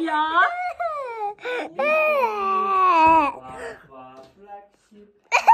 Yeah.